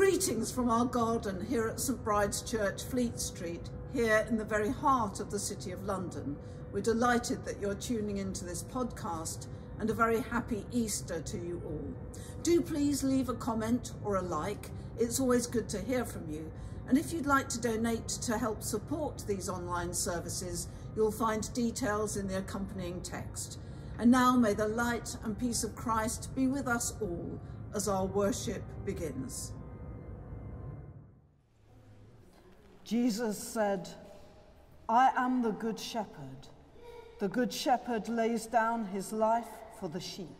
Greetings from our garden here at St Bride's Church, Fleet Street, here in the very heart of the City of London. We're delighted that you're tuning into this podcast and a very happy Easter to you all. Do please leave a comment or a like. It's always good to hear from you. And if you'd like to donate to help support these online services, you'll find details in the accompanying text. And now may the light and peace of Christ be with us all as our worship begins. Jesus said, I am the good shepherd. The good shepherd lays down his life for the sheep.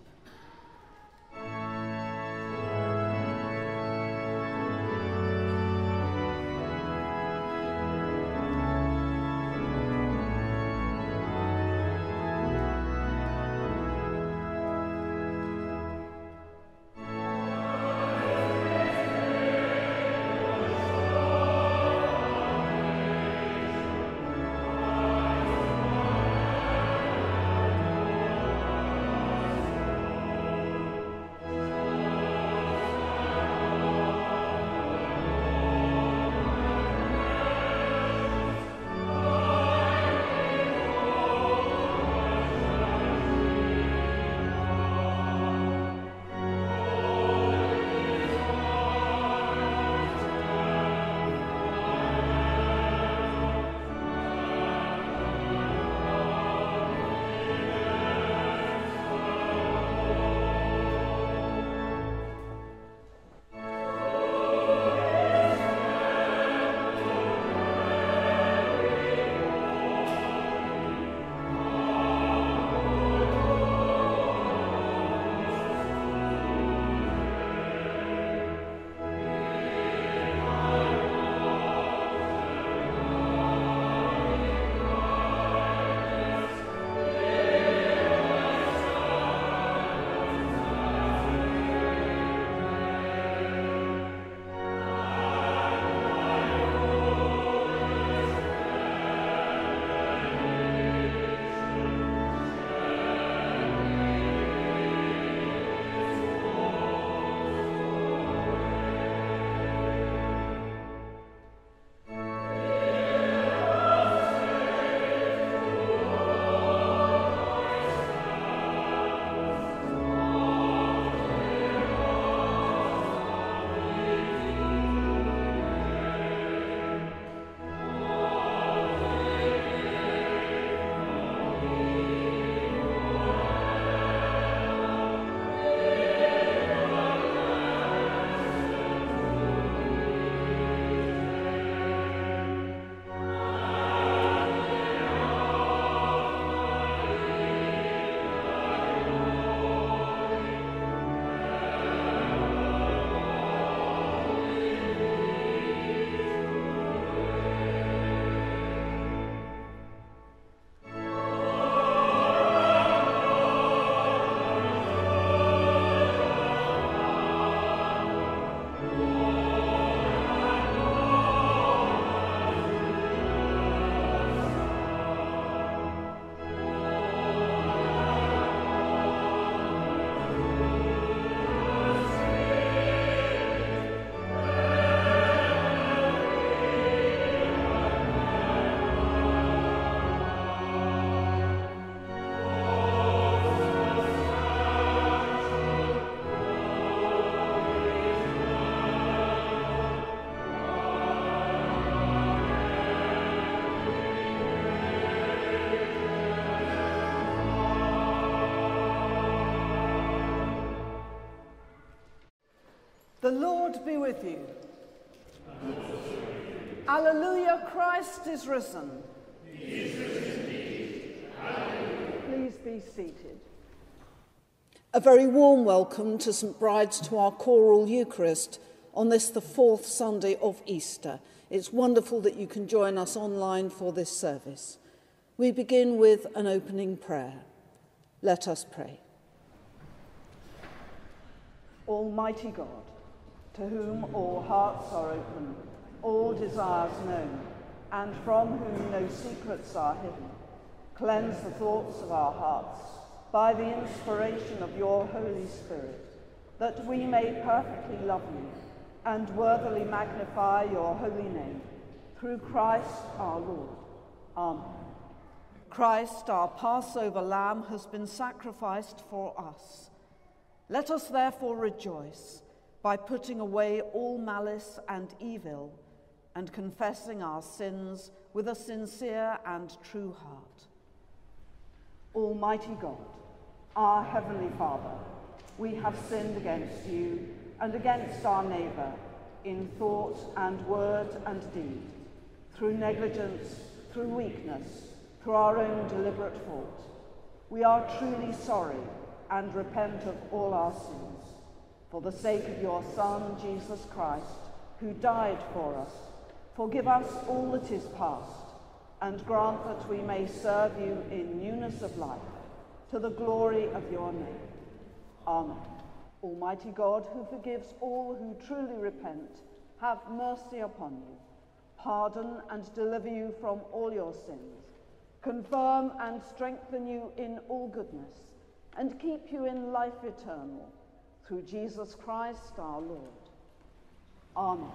Lord be with you. Alleluia, Christ is risen. Is risen Please be seated. A very warm welcome to St Bride's to our choral Eucharist on this, the fourth Sunday of Easter. It's wonderful that you can join us online for this service. We begin with an opening prayer. Let us pray. Almighty God, to whom all hearts are open, all desires known, and from whom no secrets are hidden. Cleanse the thoughts of our hearts by the inspiration of your Holy Spirit, that we may perfectly love you and worthily magnify your holy name. Through Christ our Lord. Amen. Christ, our Passover lamb, has been sacrificed for us. Let us therefore rejoice by putting away all malice and evil and confessing our sins with a sincere and true heart. Almighty God, our Heavenly Father, we have sinned against you and against our neighbour in thought and word and deed, through negligence, through weakness, through our own deliberate fault. We are truly sorry and repent of all our sins. For the sake of your Son, Jesus Christ, who died for us, forgive us all that is past, and grant that we may serve you in newness of life, to the glory of your name. Amen. Almighty God, who forgives all who truly repent, have mercy upon you, pardon and deliver you from all your sins, confirm and strengthen you in all goodness, and keep you in life eternal, through Jesus Christ our Lord. Amen.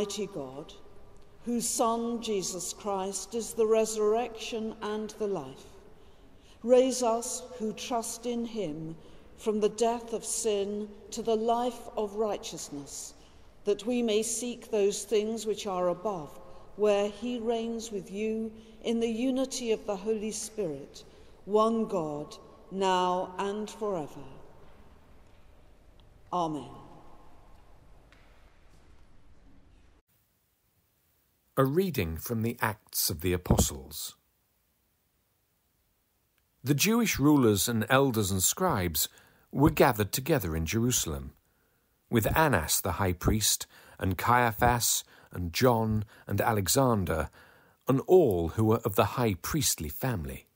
Almighty God, whose Son, Jesus Christ, is the resurrection and the life, raise us who trust in him from the death of sin to the life of righteousness, that we may seek those things which are above, where he reigns with you in the unity of the Holy Spirit, one God, now and forever. Amen. A reading from the Acts of the Apostles. The Jewish rulers and elders and scribes were gathered together in Jerusalem, with Annas the high priest, and Caiaphas, and John, and Alexander, and all who were of the high priestly family.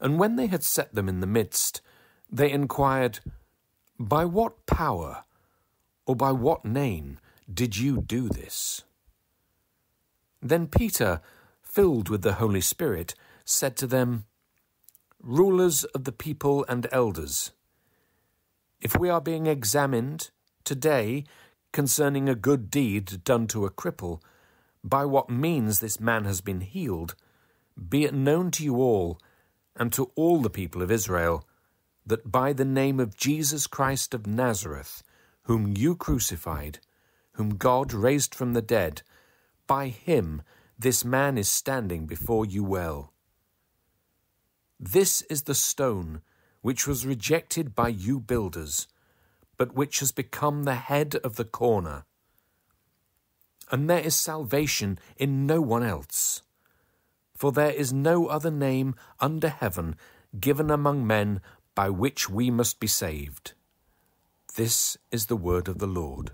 And when they had set them in the midst, they inquired, By what power, or by what name, did you do this? Then Peter, filled with the Holy Spirit, said to them, Rulers of the people and elders, if we are being examined today concerning a good deed done to a cripple, by what means this man has been healed, be it known to you all and to all the people of Israel that by the name of Jesus Christ of Nazareth, whom you crucified, whom God raised from the dead, by him this man is standing before you well. This is the stone which was rejected by you builders, but which has become the head of the corner. And there is salvation in no one else. For there is no other name under heaven given among men by which we must be saved. This is the word of the Lord.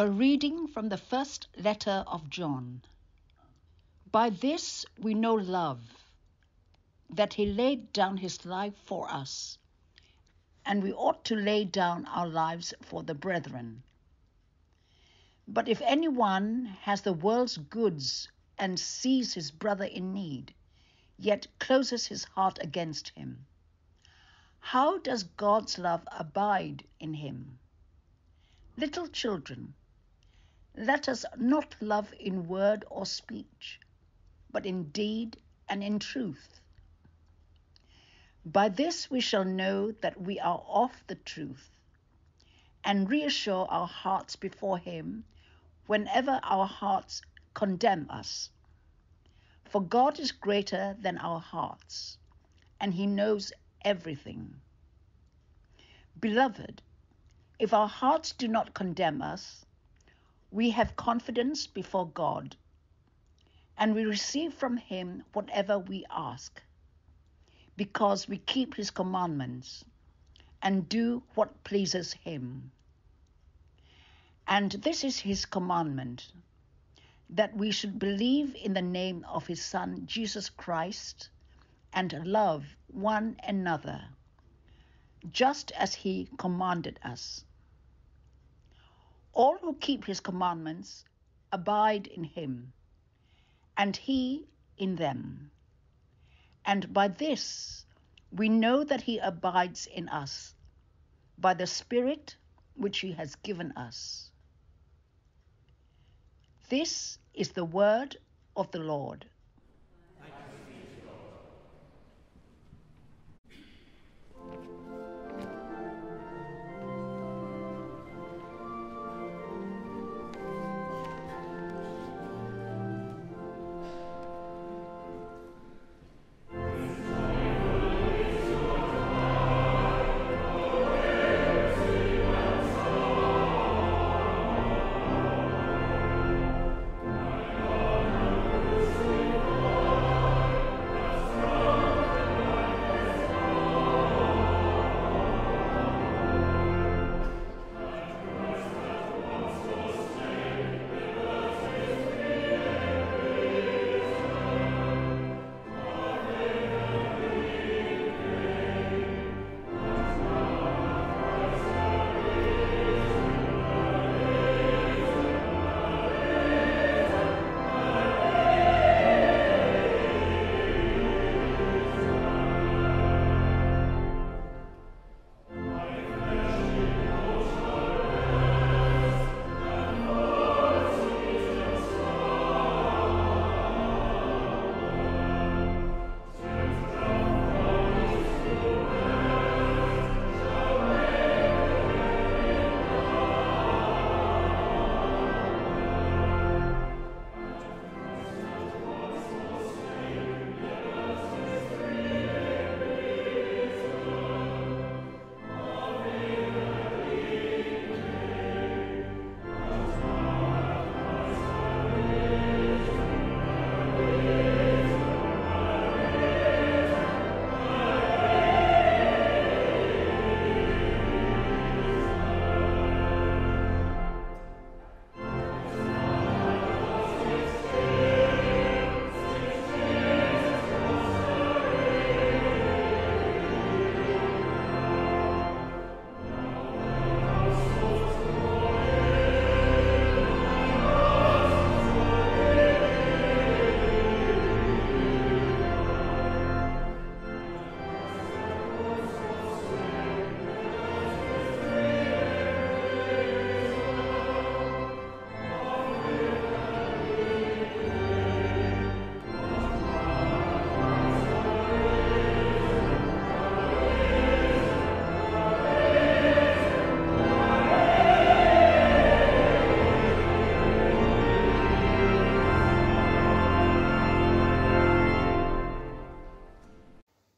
A reading from the first letter of John. By this we know love, that he laid down his life for us, and we ought to lay down our lives for the brethren. But if anyone has the world's goods and sees his brother in need, yet closes his heart against him. How does God's love abide in him? Little children, let us not love in word or speech, but in deed and in truth. By this we shall know that we are of the truth and reassure our hearts before Him whenever our hearts condemn us. For God is greater than our hearts, and He knows everything. Beloved, if our hearts do not condemn us, we have confidence before God, and we receive from Him whatever we ask, because we keep His commandments and do what pleases Him. And this is His commandment that we should believe in the name of His Son, Jesus Christ, and love one another, just as He commanded us. All who keep His commandments abide in Him, and He in them. And by this we know that He abides in us, by the Spirit which He has given us. This is the word of the Lord.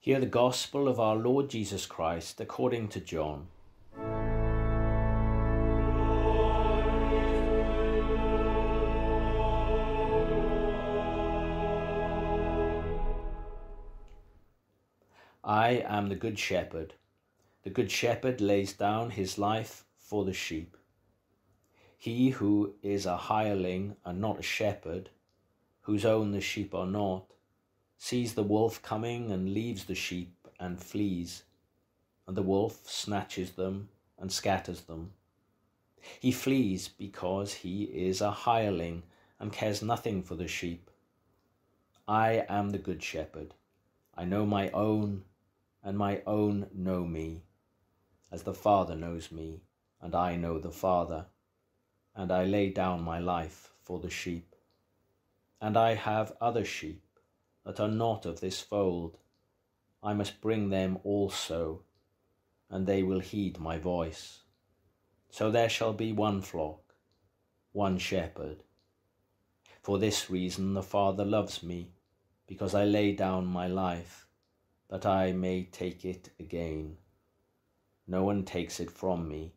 Hear the gospel of our Lord Jesus Christ according to John. I am the Good Shepherd. The Good Shepherd lays down his life for the sheep. He who is a hireling and not a shepherd, whose own the sheep are not, sees the wolf coming and leaves the sheep and flees, and the wolf snatches them and scatters them. He flees because he is a hireling and cares nothing for the sheep. I am the good shepherd. I know my own, and my own know me, as the Father knows me, and I know the Father, and I lay down my life for the sheep. And I have other sheep that are not of this fold. I must bring them also, and they will heed my voice. So there shall be one flock, one shepherd. For this reason the Father loves me, because I lay down my life, that I may take it again. No one takes it from me,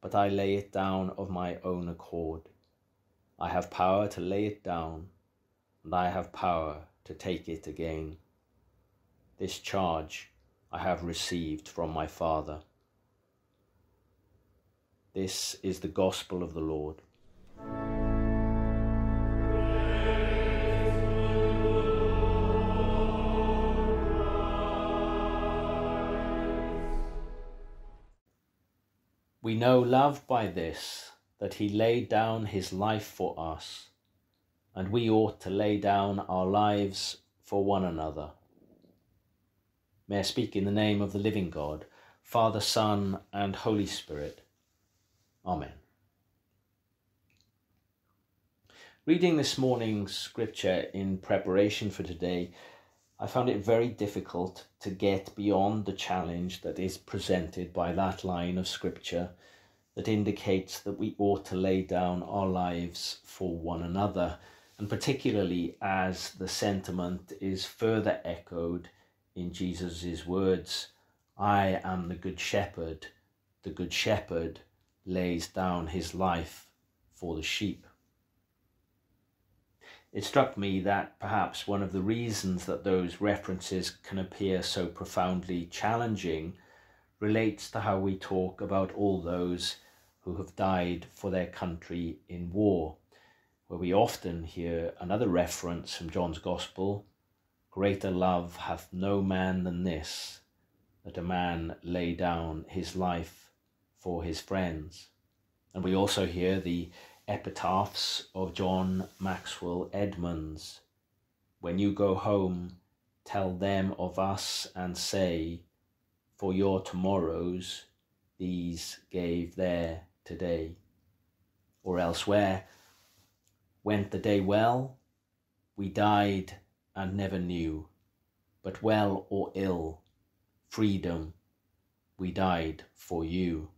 but I lay it down of my own accord. I have power to lay it down, and I have power to take it again. This charge I have received from my Father. This is the gospel of the Lord. We know love by this, that he laid down his life for us, and we ought to lay down our lives for one another. May I speak in the name of the living God, Father, Son, and Holy Spirit. Amen. Reading this morning's scripture in preparation for today, I found it very difficult to get beyond the challenge that is presented by that line of scripture that indicates that we ought to lay down our lives for one another, and particularly as the sentiment is further echoed in Jesus' words I am the Good Shepherd, the Good Shepherd lays down his life for the sheep. It struck me that perhaps one of the reasons that those references can appear so profoundly challenging relates to how we talk about all those who have died for their country in war, where we often hear another reference from John's Gospel Greater love hath no man than this, that a man lay down his life for his friends. And we also hear the epitaphs of John Maxwell Edmonds. When you go home, tell them of us and say, For your tomorrows, these gave their today. Or elsewhere, went the day well? We died and never knew, but well or ill, freedom, we died for you.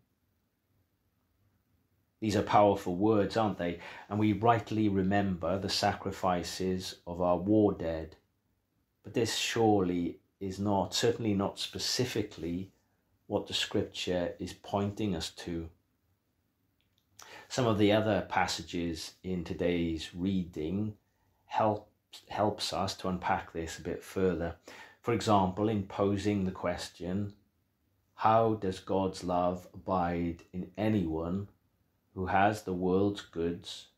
These are powerful words, aren't they? And we rightly remember the sacrifices of our war dead. But this surely is not, certainly not specifically, what the scripture is pointing us to. Some of the other passages in today's reading help, helps us to unpack this a bit further. For example, in posing the question, how does God's love abide in anyone who has the world's goods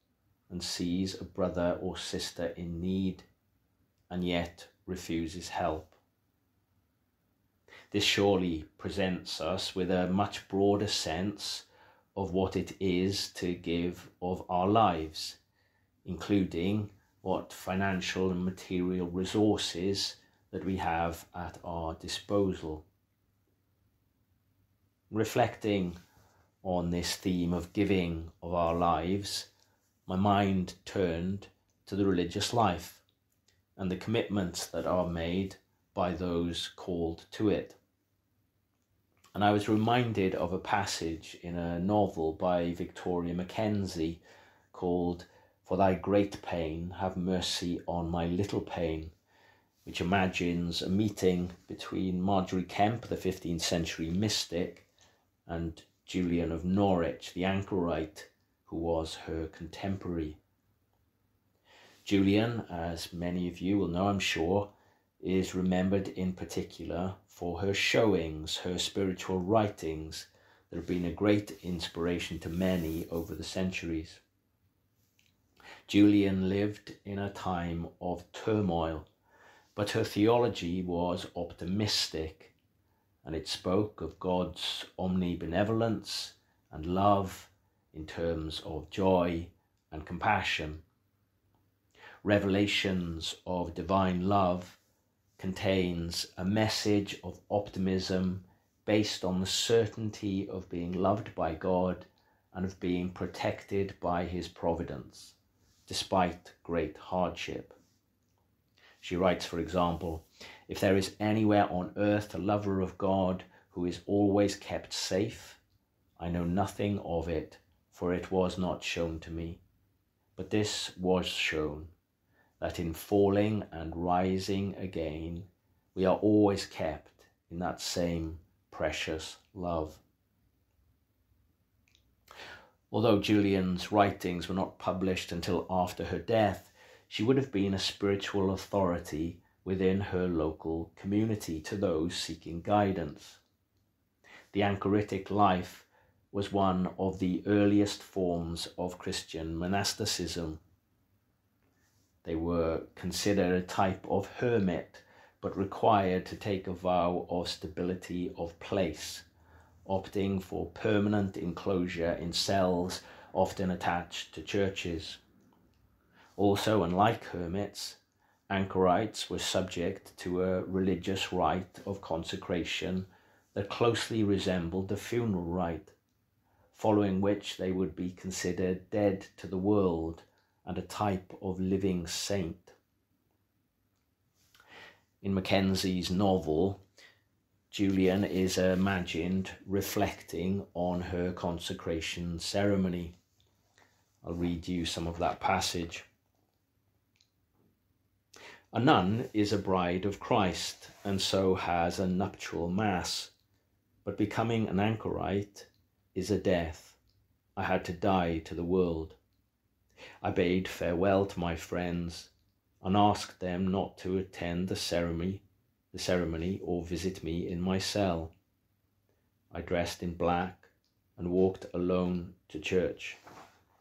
and sees a brother or sister in need and yet refuses help. This surely presents us with a much broader sense of what it is to give of our lives, including what financial and material resources that we have at our disposal. Reflecting on this theme of giving of our lives, my mind turned to the religious life and the commitments that are made by those called to it. And I was reminded of a passage in a novel by Victoria Mackenzie called For Thy Great Pain, Have Mercy on My Little Pain, which imagines a meeting between Margery Kempe, the 15th century mystic, and Julian of Norwich, the anchorite, who was her contemporary. Julian, as many of you will know, I'm sure, is remembered in particular for her showings, her spiritual writings that have been a great inspiration to many over the centuries. Julian lived in a time of turmoil, but her theology was optimistic and it spoke of God's omnibenevolence and love in terms of joy and compassion. Revelations of divine love contains a message of optimism based on the certainty of being loved by God and of being protected by his providence, despite great hardship. She writes, for example, if there is anywhere on earth a lover of God who is always kept safe, I know nothing of it, for it was not shown to me. But this was shown, that in falling and rising again, we are always kept in that same precious love. Although Julian's writings were not published until after her death, she would have been a spiritual authority within her local community to those seeking guidance. The anchoritic life was one of the earliest forms of Christian monasticism. They were considered a type of hermit, but required to take a vow of stability of place opting for permanent enclosure in cells often attached to churches. Also, unlike hermits, anchorites were subject to a religious rite of consecration that closely resembled the funeral rite, following which they would be considered dead to the world and a type of living saint. In Mackenzie's novel, Julian is imagined reflecting on her consecration ceremony. I'll read you some of that passage. A nun is a bride of Christ and so has a nuptial mass, but becoming an anchorite is a death. I had to die to the world. I bade farewell to my friends and asked them not to attend the ceremony the ceremony or visit me in my cell. I dressed in black and walked alone to church,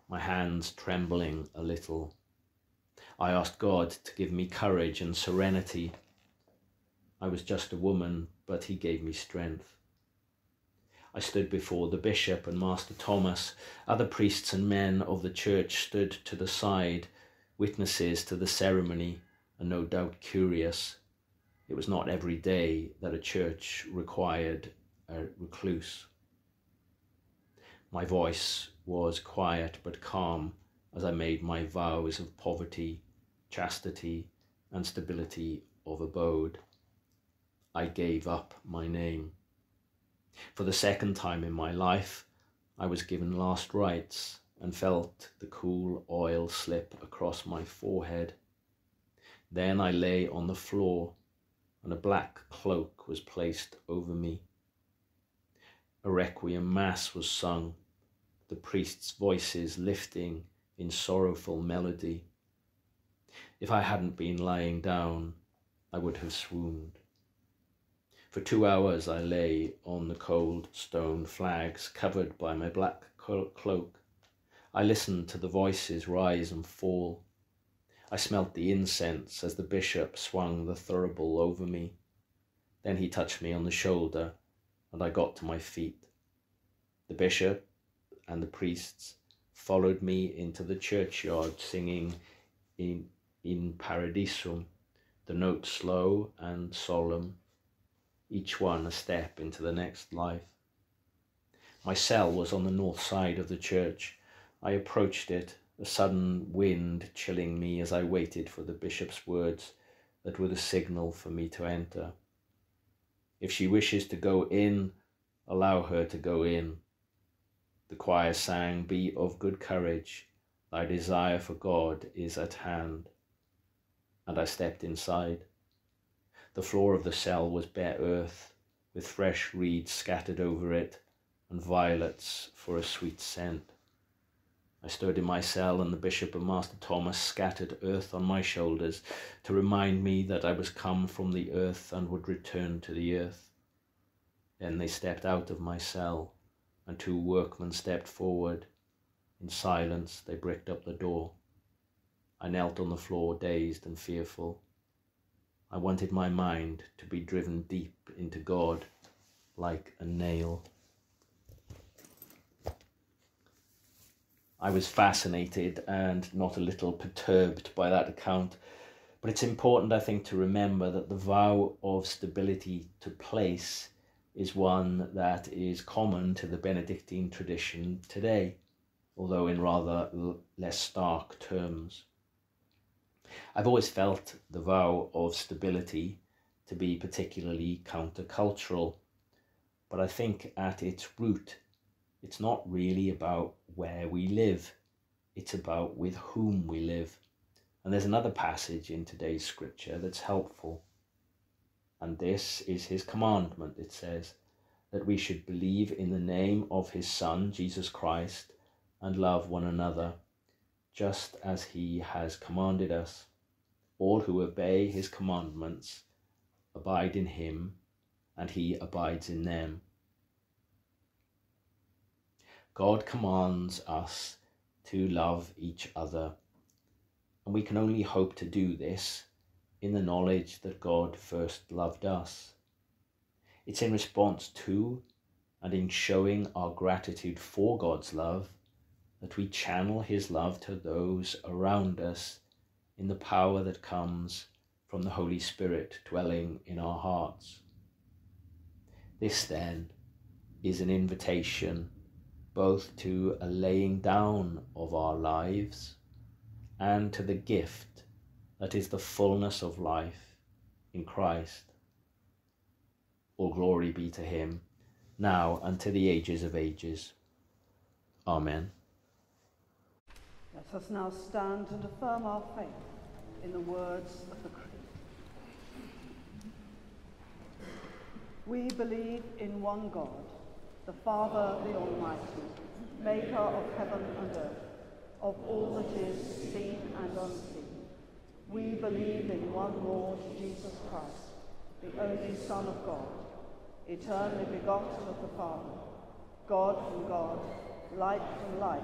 my hands trembling a little. I asked God to give me courage and serenity. I was just a woman, but he gave me strength. I stood before the bishop and Master Thomas. Other priests and men of the church stood to the side, witnesses to the ceremony and no doubt curious. It was not every day that a church required a recluse. My voice was quiet but calm as I made my vows of poverty, chastity, and stability of abode. I gave up my name. For the second time in my life, I was given last rites and felt the cool oil slip across my forehead. Then I lay on the floor and a black cloak was placed over me. A requiem mass was sung, the priests' voices lifting in sorrowful melody. If I hadn't been lying down, I would have swooned. For two hours I lay on the cold stone flags covered by my black cloak. I listened to the voices rise and fall. I smelt the incense as the bishop swung the thurible over me. Then he touched me on the shoulder, and I got to my feet. The bishop and the priests followed me into the churchyard singing in, in Paradisum, the notes slow and solemn, each one a step into the next life. My cell was on the north side of the church. I approached it a sudden wind chilling me as I waited for the bishop's words that were the signal for me to enter. If she wishes to go in, allow her to go in. The choir sang, Be of good courage, thy desire for God is at hand. And I stepped inside. The floor of the cell was bare earth, with fresh reeds scattered over it, and violets for a sweet scent. I stood in my cell, and the Bishop and Master Thomas scattered earth on my shoulders to remind me that I was come from the earth and would return to the earth. Then they stepped out of my cell, and two workmen stepped forward. In silence, they bricked up the door. I knelt on the floor, dazed and fearful. I wanted my mind to be driven deep into God like a nail. I was fascinated and not a little perturbed by that account. But it's important, I think, to remember that the vow of stability to place is one that is common to the Benedictine tradition today, although in rather less stark terms. I've always felt the vow of stability to be particularly countercultural, but I think at its root, it's not really about where we live, it's about with whom we live. And there's another passage in today's scripture that's helpful. And this is his commandment, it says, that we should believe in the name of his Son, Jesus Christ, and love one another, just as he has commanded us. All who obey his commandments abide in him, and he abides in them. God commands us to love each other, and we can only hope to do this in the knowledge that God first loved us. It's in response to and in showing our gratitude for God's love that we channel His love to those around us in the power that comes from the Holy Spirit dwelling in our hearts. This then is an invitation both to a laying down of our lives and to the gift that is the fullness of life in Christ. All glory be to him, now and to the ages of ages. Amen. Let us now stand and affirm our faith in the words of the Creed. We believe in one God, the Father, the Almighty, maker of heaven and earth, of all that is seen and unseen. We believe in one Lord Jesus Christ, the only Son of God eternally begotten of the Father, God from God, light from light,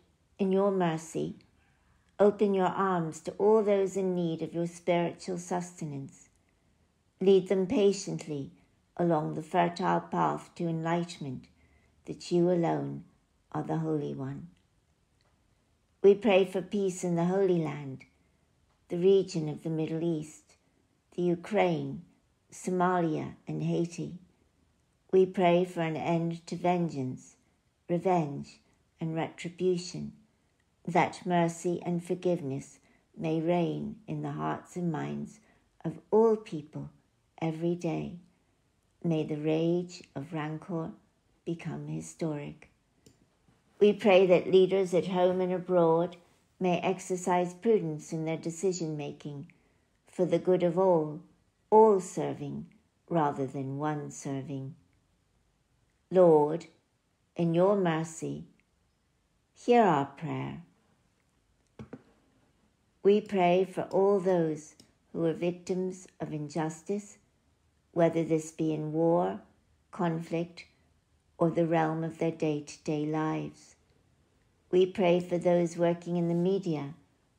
in your mercy, open your arms to all those in need of your spiritual sustenance. Lead them patiently along the fertile path to enlightenment that you alone are the Holy One. We pray for peace in the Holy Land, the region of the Middle East, the Ukraine, Somalia, and Haiti. We pray for an end to vengeance, revenge, and retribution, that mercy and forgiveness may reign in the hearts and minds of all people every day. May the rage of rancor become historic. We pray that leaders at home and abroad may exercise prudence in their decision making for the good of all, all serving rather than one serving. Lord, in your mercy, Hear our prayer. We pray for all those who are victims of injustice, whether this be in war, conflict, or the realm of their day to day lives. We pray for those working in the media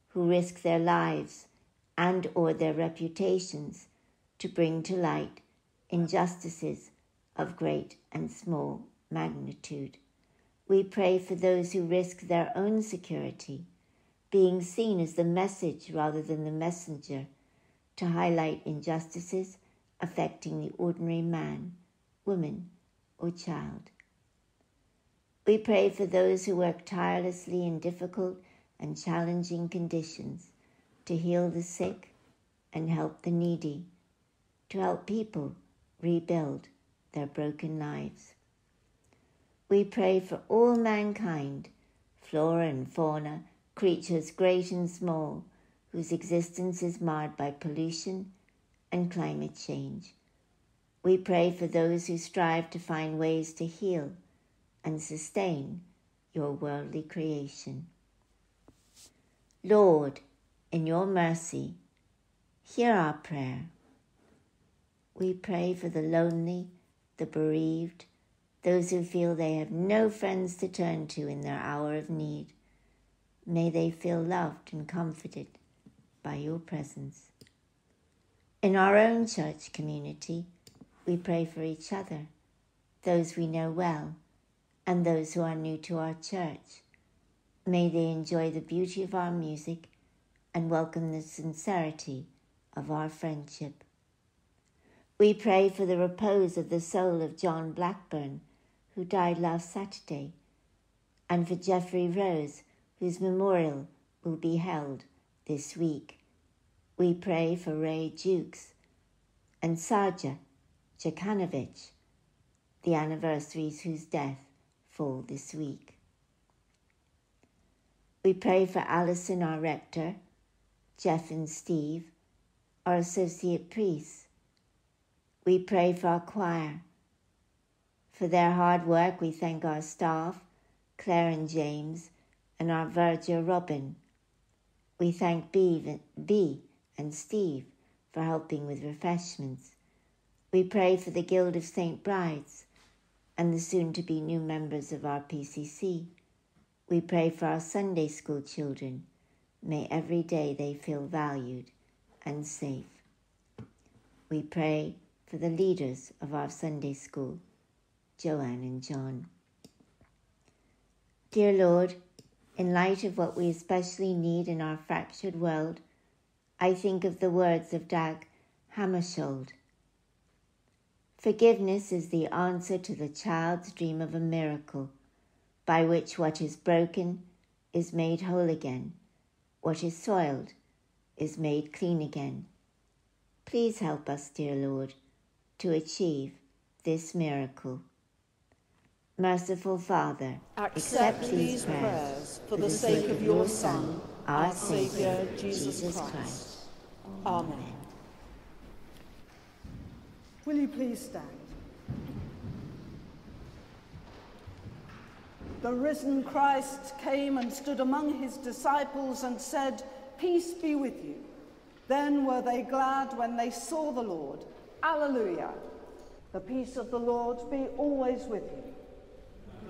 who risk their lives and or their reputations to bring to light injustices of great and small magnitude. We pray for those who risk their own security, being seen as the message rather than the messenger, to highlight injustices affecting the ordinary man, woman, or child. We pray for those who work tirelessly in difficult and challenging conditions to heal the sick and help the needy, to help people rebuild their broken lives. We pray for all mankind, flora and fauna, creatures great and small, whose existence is marred by pollution and climate change. We pray for those who strive to find ways to heal and sustain your worldly creation. Lord, in your mercy, hear our prayer. We pray for the lonely, the bereaved, those who feel they have no friends to turn to in their hour of need. May they feel loved and comforted by your presence. In our own church community, we pray for each other, those we know well, and those who are new to our church. May they enjoy the beauty of our music and welcome the sincerity of our friendship. We pray for the repose of the soul of John Blackburn, who died last Saturday, and for Geoffrey Rose, whose memorial will be held this week. We pray for Ray Jukes and Sarja Jakanovich, the anniversaries whose death fall this week. We pray for Alison, our rector, Jeff and Steve, our associate priests, we pray for our choir. For their hard work, we thank our staff, Claire and James, and our verger, Robin. We thank B, B and Steve for helping with refreshments. We pray for the Guild of St. Brides and the soon to be new members of our PCC. We pray for our Sunday school children. May every day they feel valued and safe. We pray for the leaders of our Sunday school, Joanne and John. Dear Lord, in light of what we especially need in our fractured world, I think of the words of Dag Hammarskjöld. Forgiveness is the answer to the child's dream of a miracle, by which what is broken is made whole again, what is soiled is made clean again. Please help us, dear Lord, to achieve this miracle. Merciful Father, accept, these prayers, for the sake of your Son, our Saviour, Jesus. Christ. Amen. Will you please stand? The risen Christ came and stood among his disciples and said, Peace be with you. Then were they glad when they saw the Lord. Alleluia. The peace of the Lord be always with you.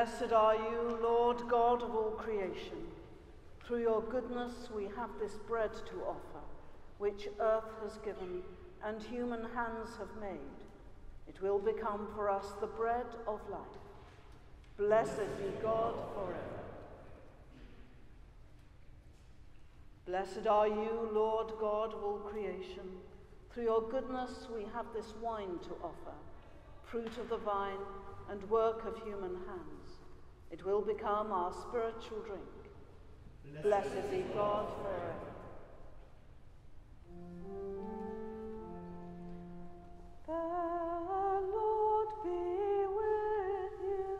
Blessed are you, Lord God of all creation. Through your goodness we have this bread to offer, which earth has given and human hands have made. It will become for us the bread of life. Blessed be God forever. Blessed are you, Lord God of all creation. Through your goodness we have this wine to offer, fruit of the vine and work of human hands. It will become our spiritual drink. Blessed be God forever. The Lord be with you.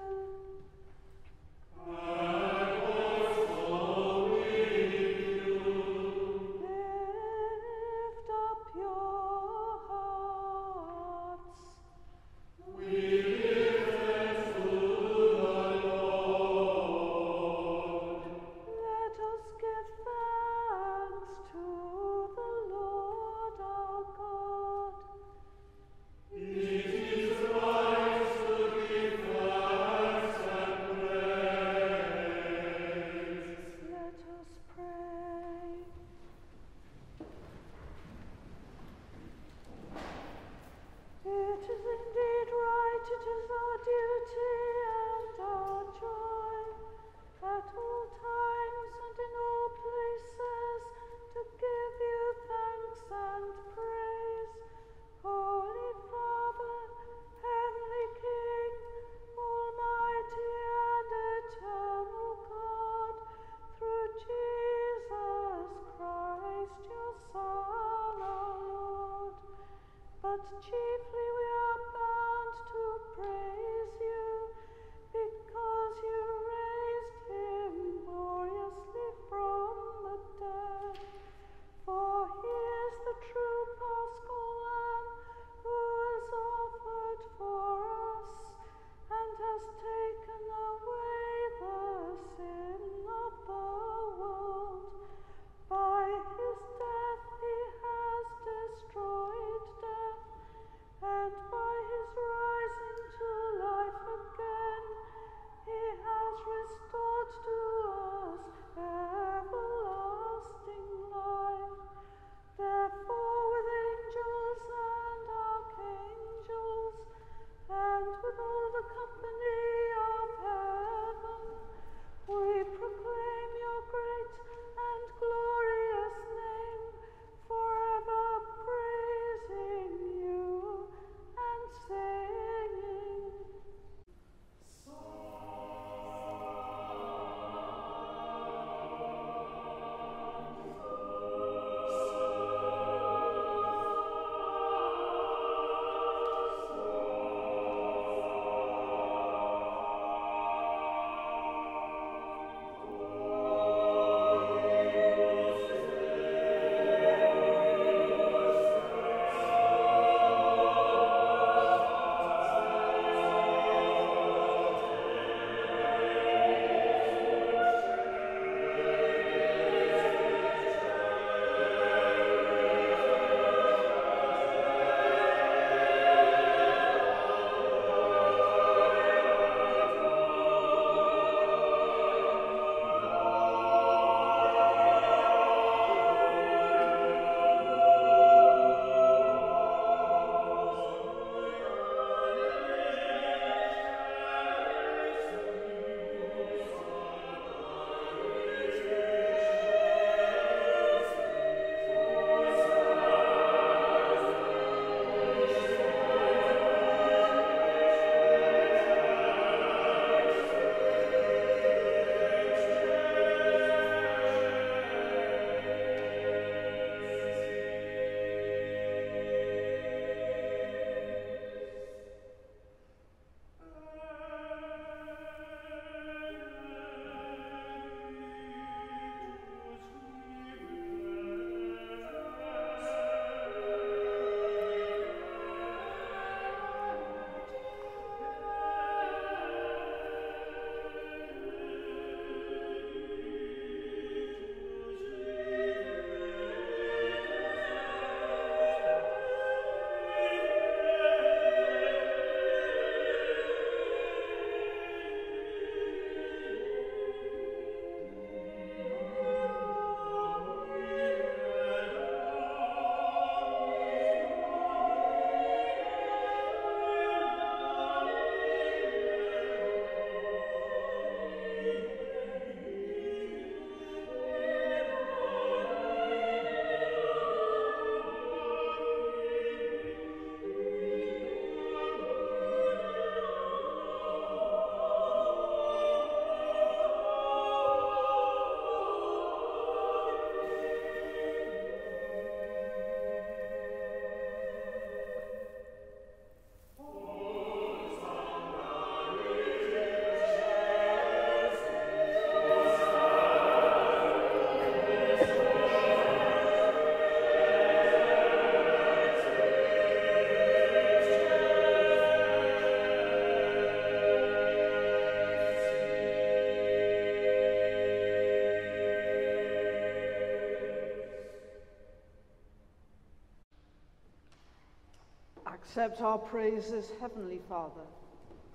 Accept our praises, Heavenly Father,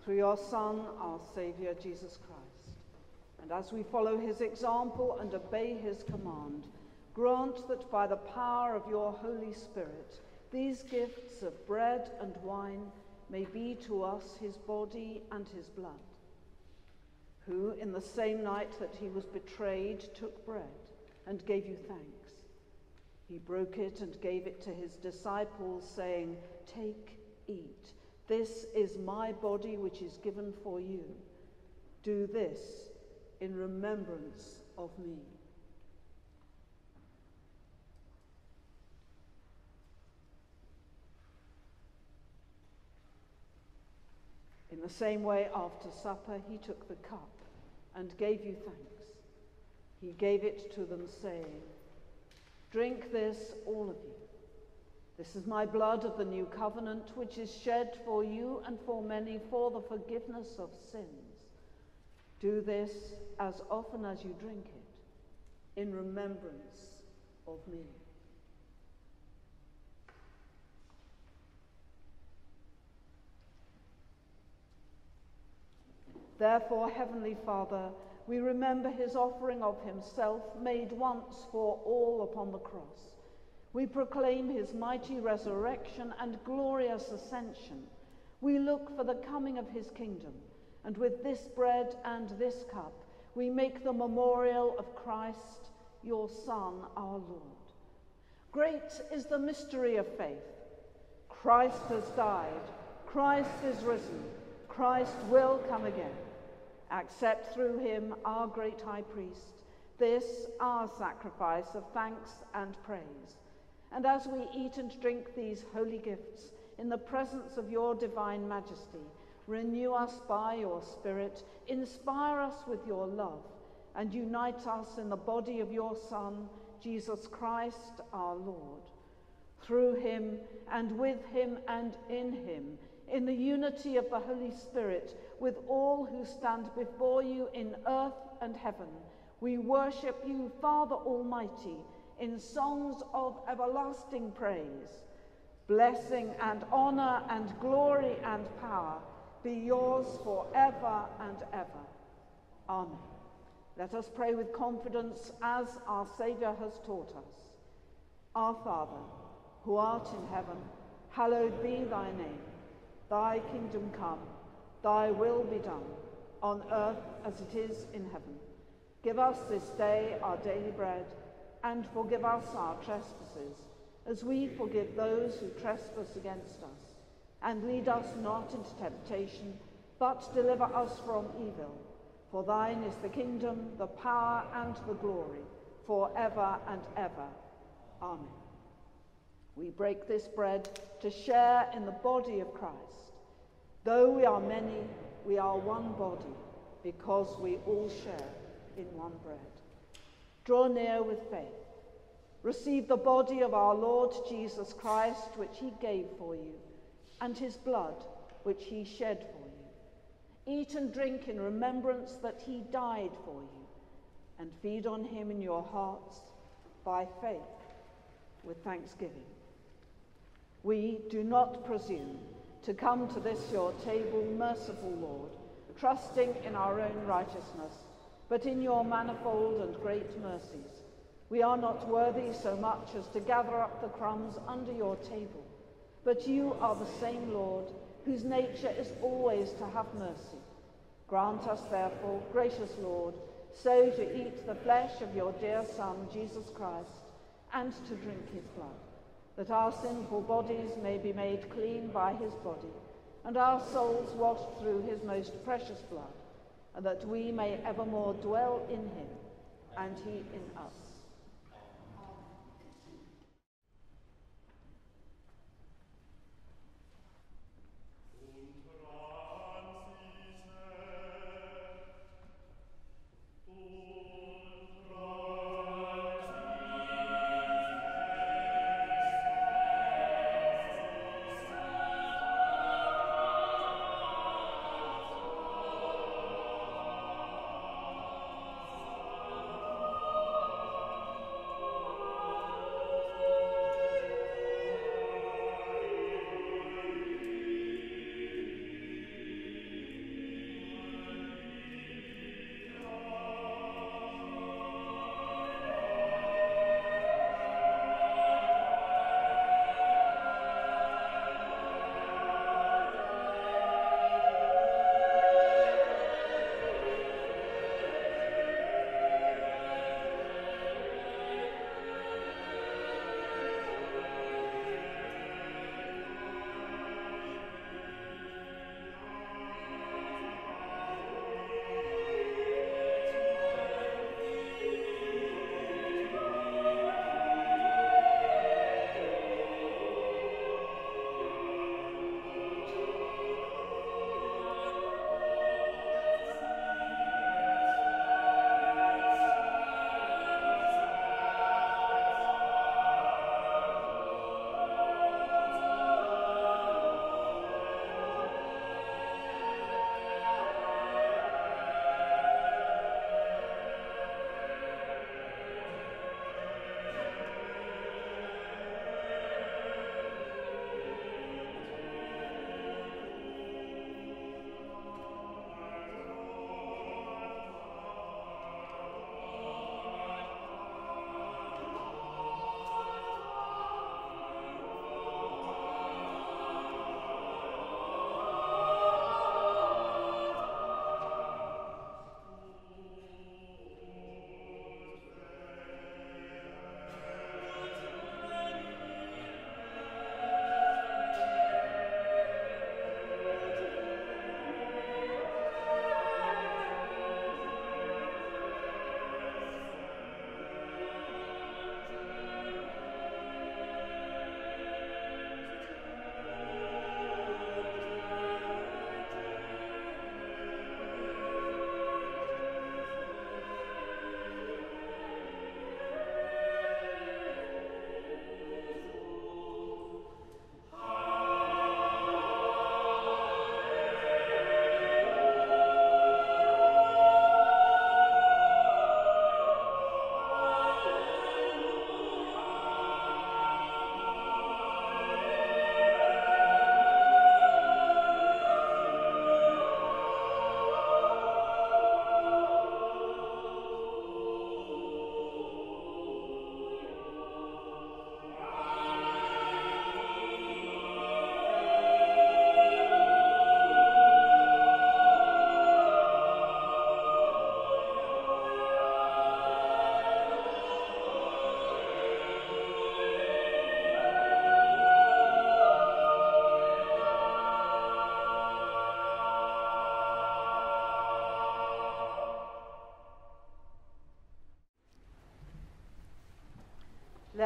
through your Son, our Saviour, Jesus Christ. And as we follow his example and obey his command, grant that by the power of your Holy Spirit, these gifts of bread and wine may be to us his body and his blood, who in the same night that he was betrayed took bread and gave you thanks. He broke it and gave it to his disciples, saying, Take, eat. This is my body which is given for you. Do this in remembrance of me. In the same way, after supper, he took the cup and gave you thanks. He gave it to them, saying, Drink this, all of you. This is my blood of the new covenant, which is shed for you and for many for the forgiveness of sins. Do this as often as you drink it in remembrance of me. Therefore, Heavenly Father, we remember his offering of himself made once for all upon the cross. We proclaim his mighty resurrection and glorious ascension. We look for the coming of his kingdom. And with this bread and this cup, we make the memorial of Christ, your Son, our Lord. Great is the mystery of faith. Christ has died. Christ is risen. Christ will come again. Accept through him, our great high priest, this our sacrifice of thanks and praise. And as we eat and drink these holy gifts in the presence of your divine majesty, renew us by your Spirit, inspire us with your love, and unite us in the body of your Son, Jesus Christ our Lord. Through him and with him and in him, in the unity of the Holy Spirit, with all who stand before you in earth and heaven, we worship you, Father Almighty, in songs of everlasting praise. Blessing and honor and glory and power be yours forever and ever. Amen. Let us pray with confidence as our Saviour has taught us. Our Father, who art in heaven, hallowed be thy name. Thy kingdom come, thy will be done, on earth as it is in heaven. Give us this day our daily bread, and forgive us our trespasses, as we forgive those who trespass against us. And lead us not into temptation, but deliver us from evil. For thine is the kingdom, the power, and the glory, for ever and ever. Amen. We break this bread to share in the body of Christ. Though we are many, we are one body, because we all share in one bread. Draw near with faith. Receive the body of our Lord Jesus Christ, which he gave for you, and his blood, which he shed for you. Eat and drink in remembrance that he died for you, and feed on him in your hearts by faith with thanksgiving. We do not presume to come to this your table, merciful Lord, trusting in our own righteousness, but in your manifold and great mercies. We are not worthy so much as to gather up the crumbs under your table, but you are the same Lord, whose nature is always to have mercy. Grant us, therefore, gracious Lord, so to eat the flesh of your dear Son, Jesus Christ, and to drink his blood that our sinful bodies may be made clean by his body, and our souls washed through his most precious blood, and that we may evermore dwell in him, and he in us.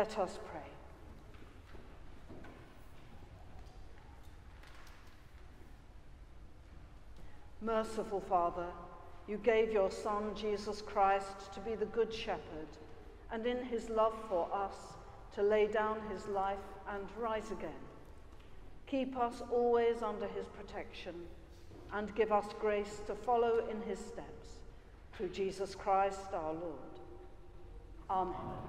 Let us pray. Merciful Father, you gave your Son, Jesus Christ, to be the Good Shepherd, and in his love for us, to lay down his life and rise again. Keep us always under his protection, and give us grace to follow in his steps. Through Jesus Christ our Lord. Amen.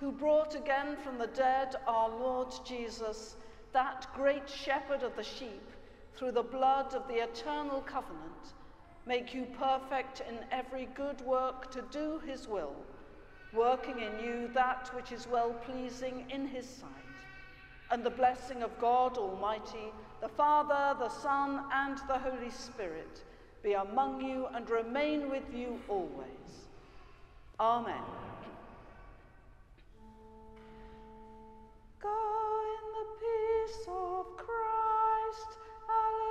Who brought again from the dead our Lord Jesus, that great shepherd of the sheep, through the blood of the eternal covenant, make you perfect in every good work to do his will, working in you that which is well pleasing in his sight. And the blessing of God Almighty, the Father, the Son, and the Holy Spirit be among you and remain with you always. Amen. Go in the peace of Christ. Alleluia.